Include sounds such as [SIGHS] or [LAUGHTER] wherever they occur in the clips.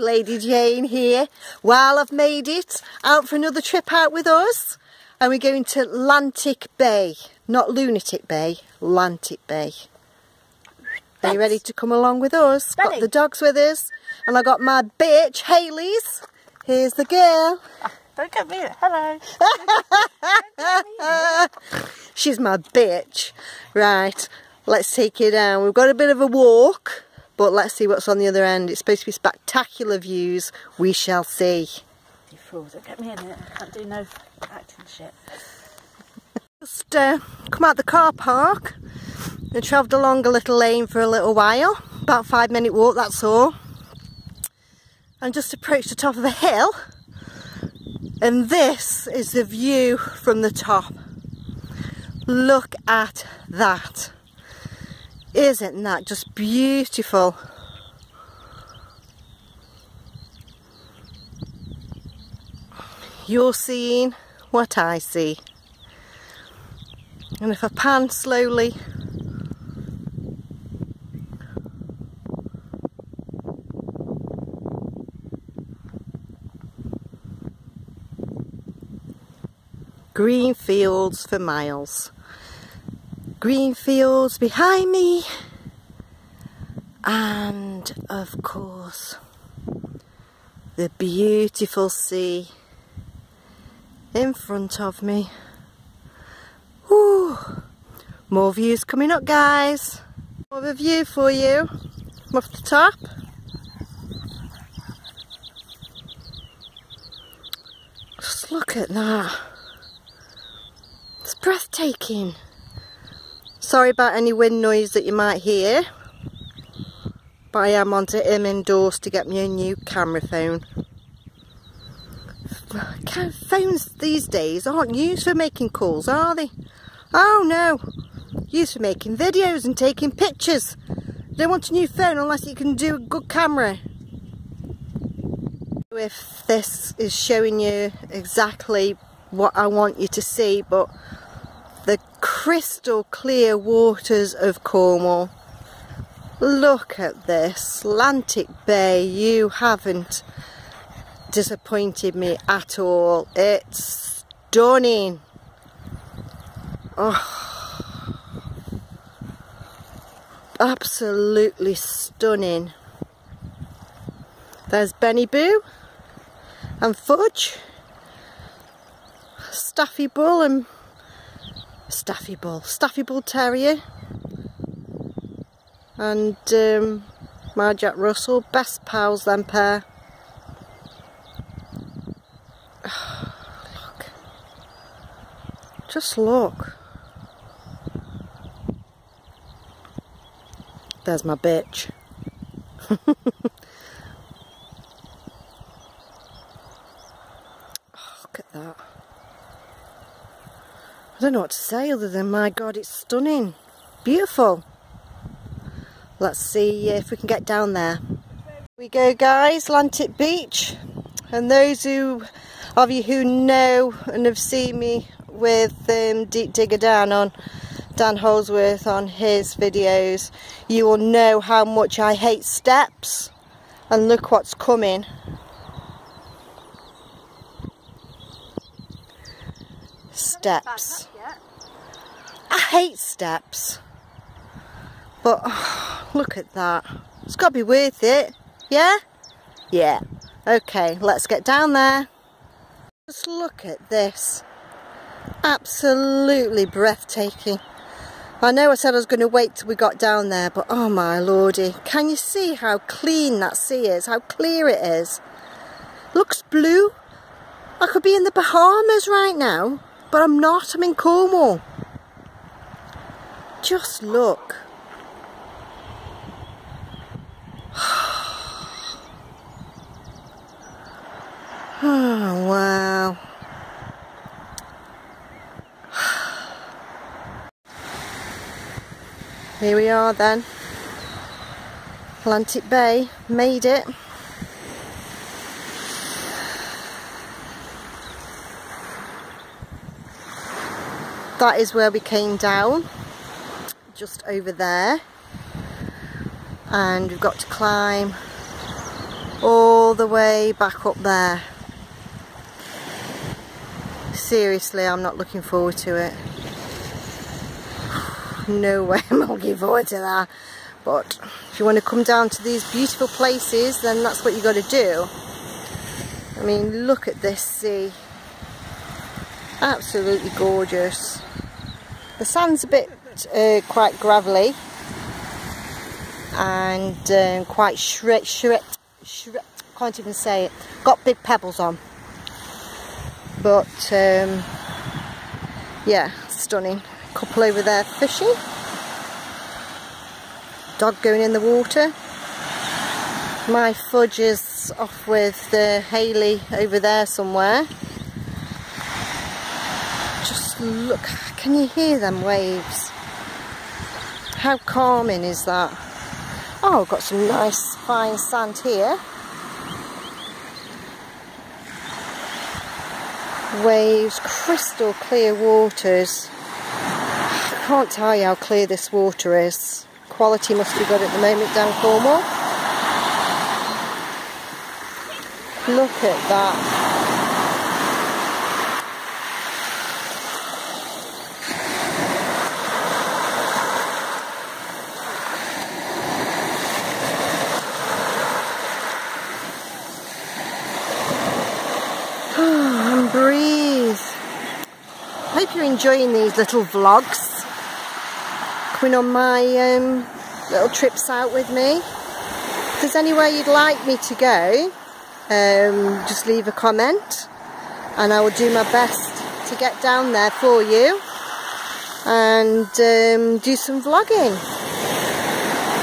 Lady Jane here. Well, I've made it out for another trip out with us. And we're going to Lantic Bay. Not Lunatic Bay, Lantic Bay. Are you ready to come along with us? Ready. Got the dogs with us. And I got my bitch, Haley's. Here's the girl. [LAUGHS] Don't get me. Hello. [LAUGHS] She's my bitch. Right, let's take you down. We've got a bit of a walk, but let's see what's on the other end. It's supposed to be spectacular views. We shall see. You fools, don't get me in. I can't do no acting shit. Just uh, come out the car park and travelled along a little lane for a little while. About five minute walk, that's all. And just approached the top of a hill. And this is the view from the top. Look at that. Isn't that just beautiful? You're seeing what I see. And if I pan slowly green fields for miles. Green fields behind me and of course the beautiful sea in front of me. Whew. More views coming up guys. More of a view for you from off the top. Just look at that. It's breathtaking. Sorry about any wind noise that you might hear. But I am on to him indoors to get me a new camera phone. Phones these days aren't used for making calls, are they? Oh no, used for making videos and taking pictures. Don't want a new phone unless you can do a good camera. If this is showing you exactly what I want you to see, but the crystal clear waters of Cornwall. Look at this, Lantic Bay, you haven't disappointed me at all. It's stunning. Oh, absolutely stunning. There's Benny Boo and Fudge, Staffy Bull and Staffy Bull, Staffy Bull Terrier and um, my Jack Russell, best pals them pair. [SIGHS] look. Just look. There's my bitch. [LAUGHS] Oh, look at that. I don't know what to say other than my god it's stunning. Beautiful. Let's see if we can get down there. Here we go guys, Lantic Beach. And those who of you who know and have seen me with um, Deep Digger Dan on Dan Holsworth on his videos, you will know how much I hate steps. And look what's coming. Steps. I hate steps. But [SIGHS] look at that. It's got to be worth it. Yeah? Yeah. Okay, let's get down there. Just look at this. Absolutely breathtaking. I know I said I was going to wait till we got down there, but oh my lordy. Can you see how clean that sea is? How clear it is? Looks blue. I could be in the Bahamas right now, but I'm not. I'm in Cornwall. Just look. [SIGHS] Oh, wow. [SIGHS] Here we are then. Atlantic Bay, made it. That is where we came down, just over there. And we've got to climb all the way back up there. Seriously, I'm not looking forward to it. [SIGHS] No way [LAUGHS] I'm not looking forward to that. But if you want to come down to these beautiful places, then that's what you got to do. I mean, look at this sea. Absolutely gorgeous. The sand's a bit uh, quite gravelly and um, quite shred, shred, can't even say it. Got big pebbles on. But um, yeah, stunning. Couple over there fishing. Dog going in the water. My fudge is off with uh, Haley over there somewhere. Look, can you hear them waves? How calming is that? Oh, got some nice fine sand here. Waves, crystal clear waters. I can't tell you how clear this water is. Quality must be good at the moment down Cornwall. Look at that. and breathe. I hope you're enjoying these little vlogs. Coming on my um, little trips out with me. If there's anywhere you'd like me to go, um, just leave a comment and I will do my best to get down there for you and um, do some vlogging.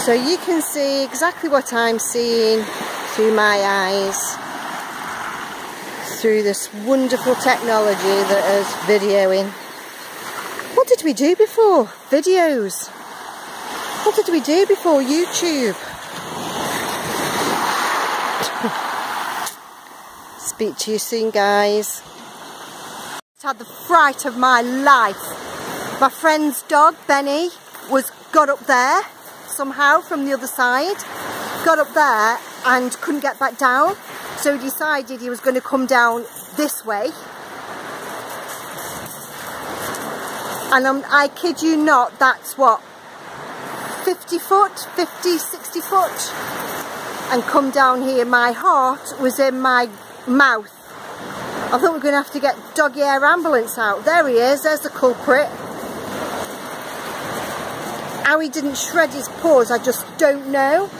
So you can see exactly what I'm seeing through my eyes through this wonderful technology that is videoing. What did we do before? Videos. What did we do before YouTube? [LAUGHS] Speak to you soon guys. Had the fright of my life. My friend's dog, Benny, was got up there somehow from the other side. Got up there and couldn't get back down. So he decided he was going to come down this way. And I'm, I kid you not, that's what, 50 foot, 50, 60 foot. And come down here, my heart was in my mouth. I thought we are going to have to get doggy air ambulance out. There he is, there's the culprit. How he didn't shred his paws, I just don't know.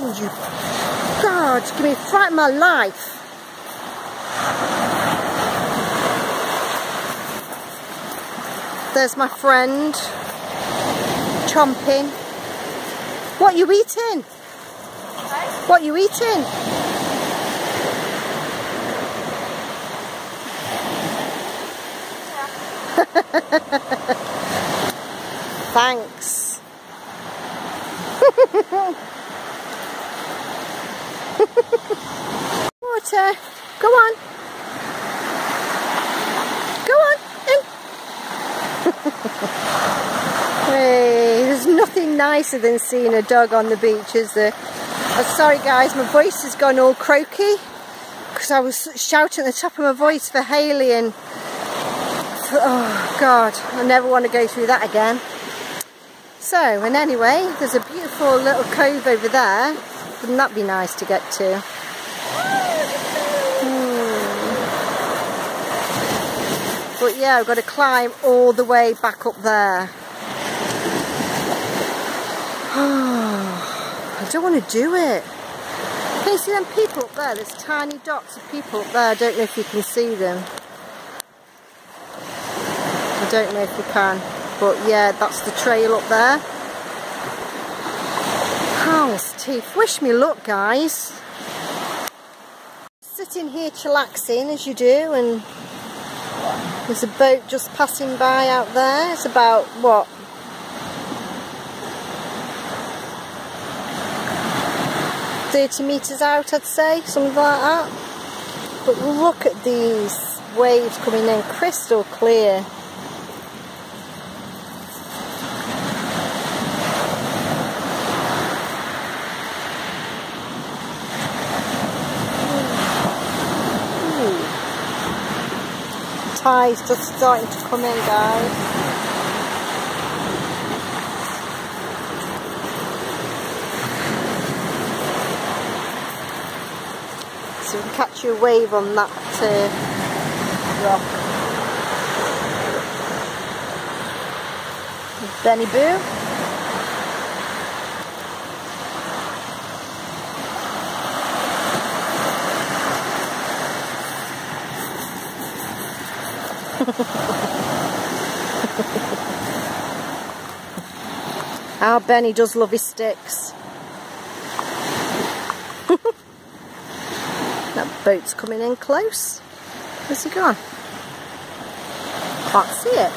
Oh, you God, give me fright my life. There's my friend, chomping. What are you eating? What are you eating? [LAUGHS] Thanks. [LAUGHS] Water. Go on. Go on. In. [LAUGHS] hey, there's nothing nicer than seeing a dog on the beach, is there? Oh, sorry guys, my voice has gone all croaky because I was shouting at the top of my voice for Haley and oh god, I never want to go through that again. So, and anyway, there's a beautiful little cove over there wouldn't that be nice to get to? But yeah, I've got to climb all the way back up there. [SIGHS] I don't want to do it. Can you see them people up there? There's tiny dots of people up there. I don't know if you can see them. I don't know if you can. But yeah, that's the trail up there. Owl's teeth. Wish me luck, guys. Sitting here chillaxing as you do, and there's a boat just passing by out there. It's about, what, Thirty metres out, I'd say, something like that. But look at these waves coming in crystal clear. Tide's just starting to come in, guys. So we can catch your wave on that uh, rock. Benny Boo. [LAUGHS] Our Benny does love his sticks. [LAUGHS] that boat's coming in close. Where's he gone? Can't see it.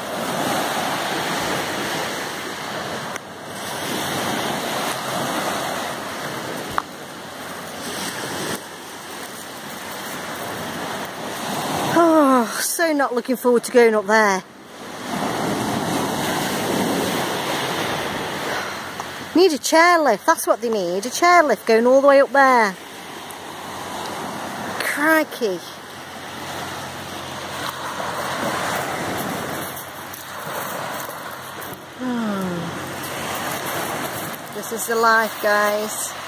so not looking forward to going up there. Need a chairlift, that's what they need, a chairlift going all the way up there. Crikey. Hmm. This is the life, guys.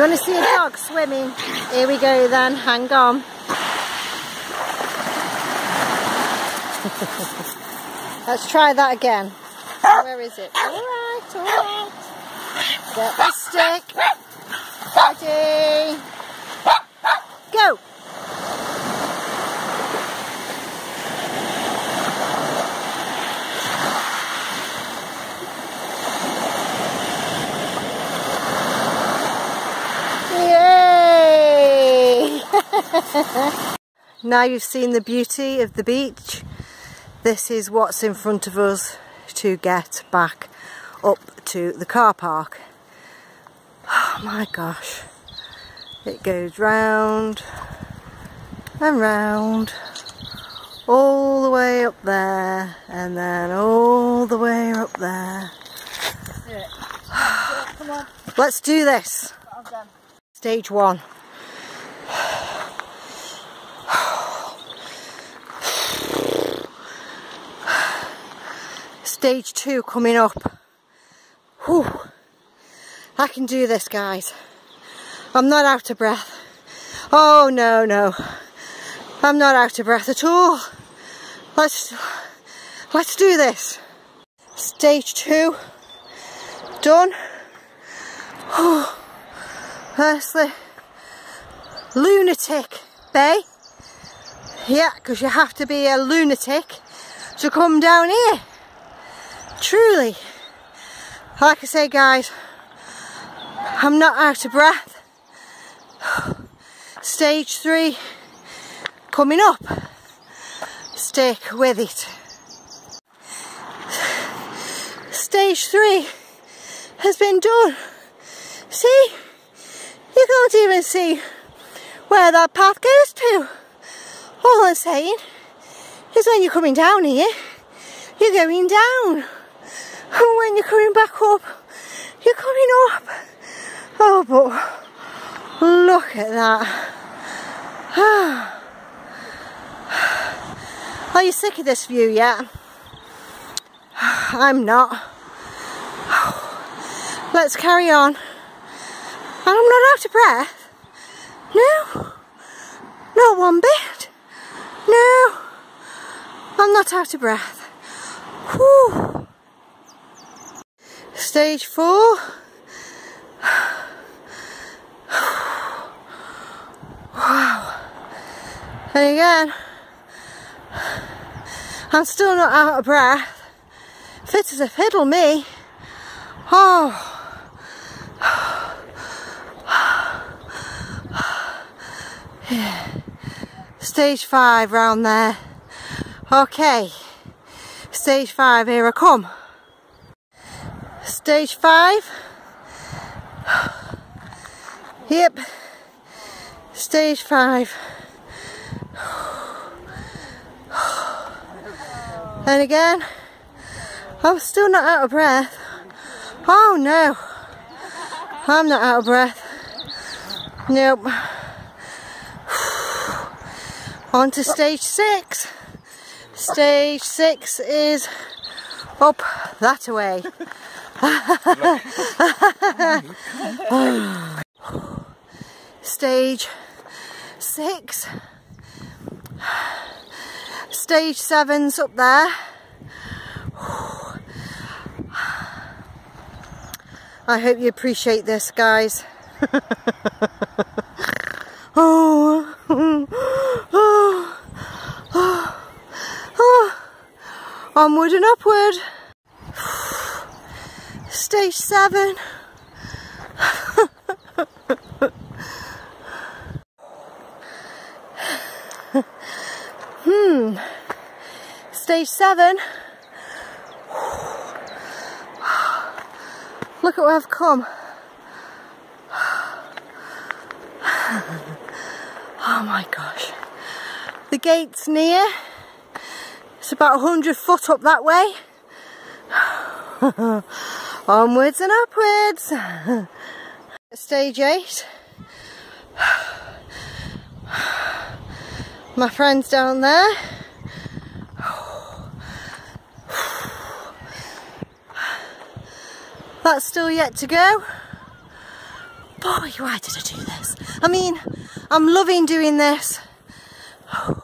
You want to see a dog swimming? Here we go then, hang on. [LAUGHS] Let's try that again. Where is it? Alright, alright. Get the stick. Ready. Go. [LAUGHS] now you've seen the beauty of the beach, this is what's in front of us to get back up to the car park. Oh my gosh. It goes round and round all the way up there and then all the way up there. Let's do it! Come on! Let's do this. Stage one. Stage two coming up. Whew. I can do this, guys. I'm not out of breath. Oh, no, no. I'm not out of breath at all. Let's, let's do this. Stage two, done. Whew. That's lunatic bay. Yeah, because you have to be a lunatic to come down here truly, like I say guys, I'm not out of breath. [SIGHS] Stage three coming up. Stick with it. [SIGHS] Stage three has been done. See? You can't even see where that path goes to. All I'm saying is when you're coming down here, you're going down. And when you're coming back up, you're coming up. Oh, but look at that. [SIGHS] Are you sick of this view yet? [SIGHS] I'm not. [SIGHS] Let's carry on. I'm not out of breath. No. Not one bit. No. I'm not out of breath. Whew. Stage four. wow. And again, I'm still not out of breath. Fit as a fiddle, me. Oh. [SIGHS] Stage five round there. Okay. Stage five, here I come. Stage five. Yep. Stage five. And again, I'm still not out of breath. Oh no, I'm not out of breath. Nope. On to stage six. Stage six is up that way. [LAUGHS] Stage six. Stage seven's up there. I hope you appreciate this, guys. [LAUGHS] oh, [LAUGHS] oh, oh, onward and upward. Stage seven. hmm. Stage seven. Look at where I've come. Oh my gosh. The gate's near. It's about 100 foot up that way. [LAUGHS] Onwards and upwards. Stage 8. My friend's down there. That's still yet to go. Boy, why did I do this? I mean, I'm loving doing this. Oh,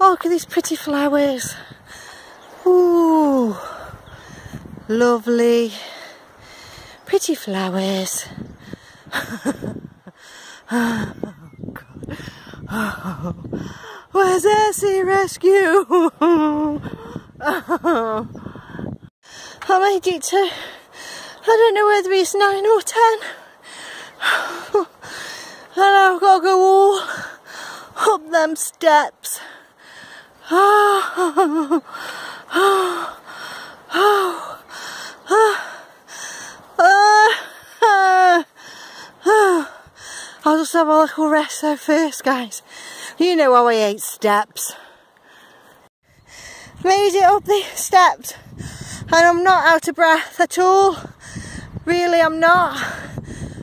look at these pretty flowers. Lovely. Pretty flowers. oh, God. Oh, where's Essie Rescue? oh. I made it to, I don't know whether it's 9 or 10. and I've got to go all up them steps. Oh, oh, oh, oh, oh, I'll just have a little rest there first, guys. You know how I hate steps. Made it up the steps and I'm not out of breath at all. Really, I'm not.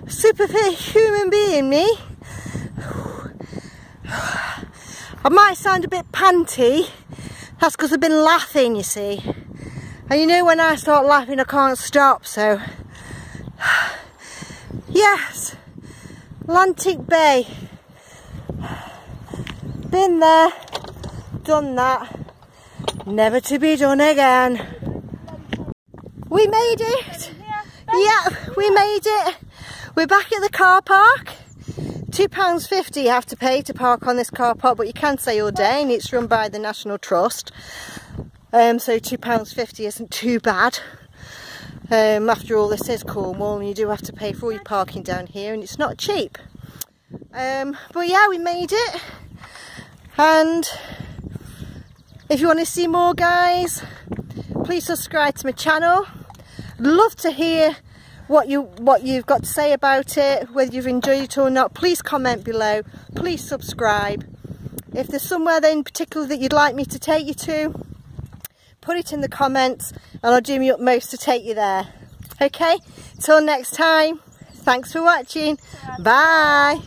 Super fit human being, me. I might sound a bit panty. That's because I've been laughing, you see. And you know when I start laughing, I can't stop, so... [SIGHS] Yes, Atlantic Bay. Been there, done that. Never to be done again. We made it. Yeah, we made it. We're back at the car park. £2.50 you have to pay to park on this car park, but you can stay all day and it's run by the National Trust. Um, so £2.50 isn't too bad. Um, after all, this is Cornwall and you do have to pay for all your parking down here and it's not cheap. Um, but yeah, we made it. And if you want to see more, guys, please subscribe to my channel. love to hear what you what you've got to say about it whether you've enjoyed it or not please comment below please subscribe if there's somewhere in particular that you'd like me to take you to put it in the comments and I'll do my utmost to take you there. Okay? Till next time thanks for watching. Bye